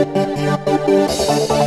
Música